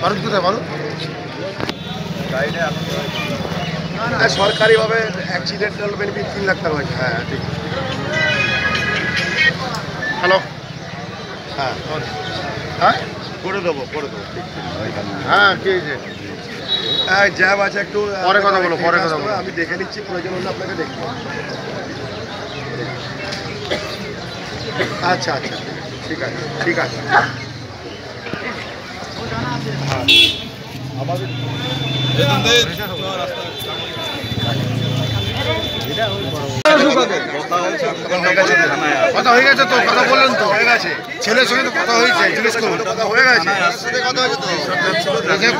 ভারত কোথায় ভারত হ্যাঁ সরকারিভাবে অ্যাক্সিডেন্টাল বেনিফিট তিন লাখ টাকা হয়েছে। হ্যাঁ ঠিক। হ্যালো হ্যাঁ হ্যাঁ? করে দেবো করে দেবো। ঠিক ঠিক হ্যাঁ কে হ্যাঁ জ্যাব আছে একটু পরে কথা বলো, পরে কথা বলো। আমি দেখে নিচ্ছি প্রয়োজন হলে আপনাকে দেখব। আচ্ছা আচ্ছা ঠিক আছে ঠিক আছে। কথা হয়ে গেছে তো, কথা বললেন তো। হয়ে গেছে। ছেলের সঙ্গে তো কথা হয়েছে, জিজ্ঞেস করুন। কথা হয়ে গেছে। কথা হয়েছে তো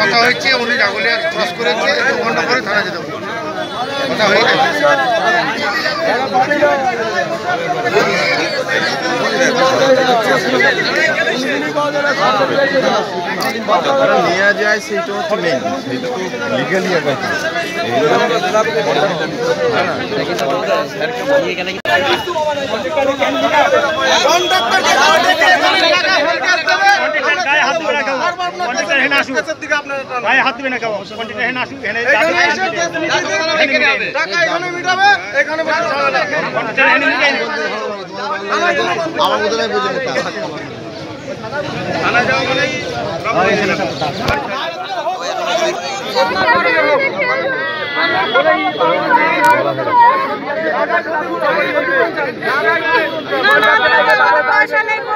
কথা হয়েছে, উনি জাগুলিয়া ক্রস করেছে দু ঘণ্টা পরে থানা যেতে। কথা হয়ে গেছে। নিয়ে যায় সেইটা হচ্ছে মেইন সেইটা তো লিগালি আবার ভাই হাত দিবে না কেউ কন্ট্রাক্টর এখানে আসুক এখানে আমার মতো নাই বুঝে নিতে পয়সা নেই করিনি আমরা কি করে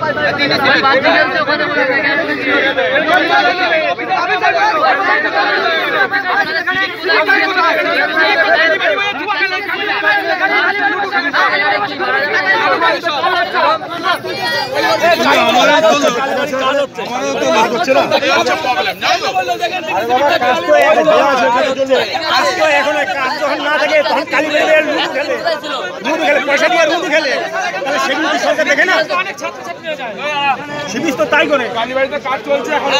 পয়সা দিয়ে লুডু খেলে। তাহলে সেগুলো সরকার দেখে না? সিবিস তো তাই করে কালীবাড়িতে কাজ চলছে এখন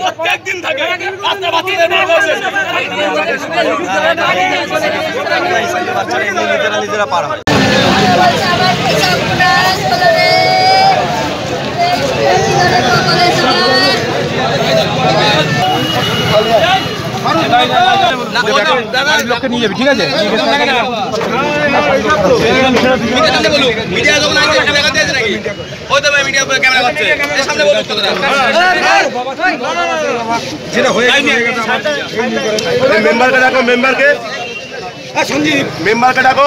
প্রত্যেকদিন থাকে রাস্তা বাচ্চাদের নিজেরা পার হয় লোককে নিয়ে যাবি ঠিক আছে যেটা হয়ে মেম্বারকে ডাকো মেম্বারকে। সঞ্জীব। মেম্বারকে ডাকো।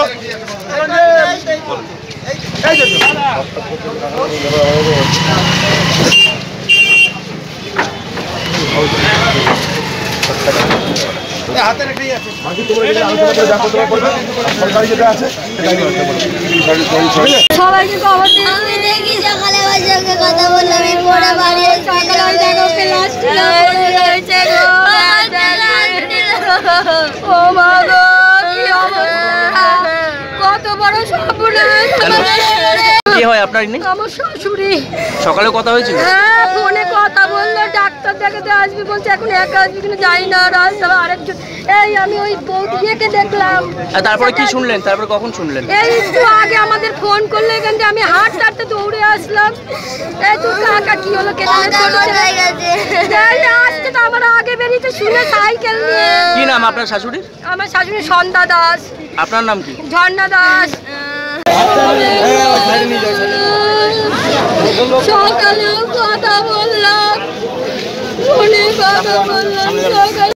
হাতে রেখেই আছে বাকি তোমরা যদি আলোচনা যা করতে পারবে সরকারি যেটা আছে সেটাই করতে পারবে সবাইকে খবর দিয়ে আমি দেখি সকালে ওই সঙ্গে কথা বললাম আমি পরে বাড়ি সকালে ওই জায়গা ওকে লাস্ট হয়েছে ও মা কি হয় আপনার ইনি আমার শাশুড়ি। সকালে কথা হয়েছিল? হ্যাঁ ফোনে কথা বলল ডাক্তার দেখাতে আসবি বলছে এখন একা আসবি কিনা জানি না রাস্তা আরেকজন। এই আমি ওই বৌদিকে দেখলাম। আর তারপরে কি শুনলেন? তারপরে কখন শুনলেন? এই একটু আগে আমাদের ফোন করলে এখান থেকে আমি হাঁটতে হাঁটতে দৌড়ে আসলাম। এই তো কাকা কি হলো চলেছে আসতে তো আমার আগে বেরিয়েছে শুনে সাইকেল নিয়ে। কি নাম আপনার শাশুড়ির? আমার শাশুড়ি সন্ধ্যা দাস। আপনার নাম কি? ঝর্ণা দাস। সকালেও কথা বললাম ফোনে কথা বললাম সকালে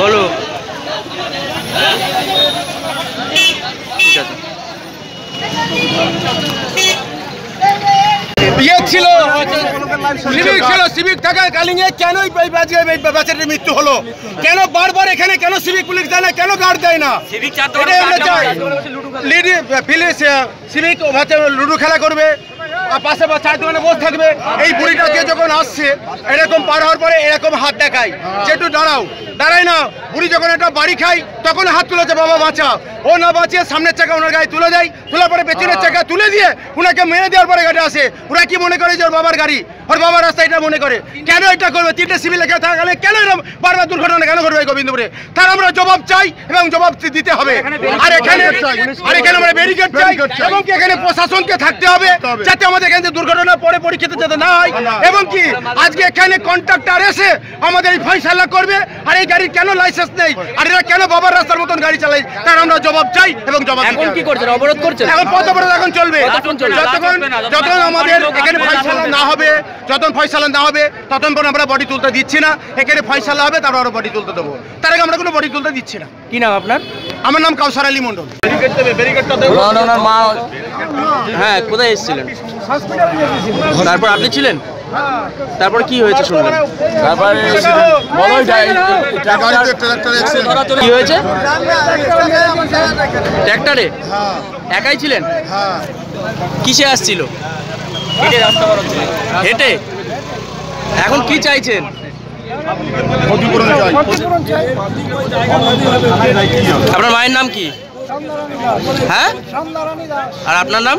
বলো ঠিক আছে ইয়ে ছিল। সিভিক ছিল সিভিক থাকা কেন বাচ্চাটির মৃত্যু হলো? কেন বারবার এখানে কেন সিভিক পুলিশ দেয় না? কেন গার্ড দেয় না? লিডি খেলা করবে। আর পাশে বা চার দোকানে বসে থাকবে। এই বুড়িটাকে যখন আসছে এরকম পার হওয়ার পরে এরকম হাত দেখায়। যে একটু দাঁড়াও দাঁড়াই না। বুড়ি যখন একটা বাড়ি খাই তখন হাত তুলেছে বাবা বাঁচা। ও না বাঁচিয়ে সামনের চাকা ওনার গায়ে তুলে দেয়। তোলার পরে পেছনের চাকা তুলে দিয়ে ওনাকে মেরে দেওয়ার পরে গাড়ি আসে। ওরা কি মনে করে যে ওর বাবার গাড়ি? ওর বাবার রাস্তা এটা মনে করে। কেন এটা করবে? তিনটে সিভিল লেখা থাকলে কেন এরকম বারবার দুর্ঘটনা কেন করবে গোবিন্দপুরে? তার আমরা জবাব চাই এবং জবাব দিতে হবে। আর এখানে আর এখানে আমরা ব্যারিকেড চাই এবং কি এখানে প্রশাসনকে থাকতে হবে। যাতে আমাদের এখানে যে দুর্ঘটনা পরে পরীক্ষিত যাতে না হয় এবং কি আজকে এখানে কন্ট্রাক্টর এসে আমাদের এই ফয়সালা করবে আর এই গাড়ির কেন লাইসেন্স নেই? আর এরা কেন বাবার রাস্তার মতন গাড়ি চালায়? তার আমরা জবাব চাই এবং জবাব এখন কি করছেন? অবরোধ করছেন? এখন পথ অবরোধ এখন চলবে? যতক্ষণ যতক্ষণ আমাদের এখানে ফয়সালা না হবে যতক্ষণ ফয়সালা না হবে ততক্ষণ আমরা বডি তুলতে দিচ্ছি না। এখানে ফয়সালা হবে তারপর আমরা বডি তুলতে দেবো। তার আগে আমরা কোনো বডি তুলতে দিচ্ছি না। কি নাম আপনার? আমার নাম কাউসার আলী মন্ডল ওনার মা হ্যাঁ কোথায় এসেছিলেন? তারপর আপনি ছিলেন? তারপর কি হয়েছে শুনলেন? কি হয়েছে? ট্র্যাক্টরে একাই ছিলেন? কিসে আসছিল? হেঁটে? এখন কি চাইছেন? আপনার মায়ের নাম কি? হ্যাঁ? আর আপনার নাম?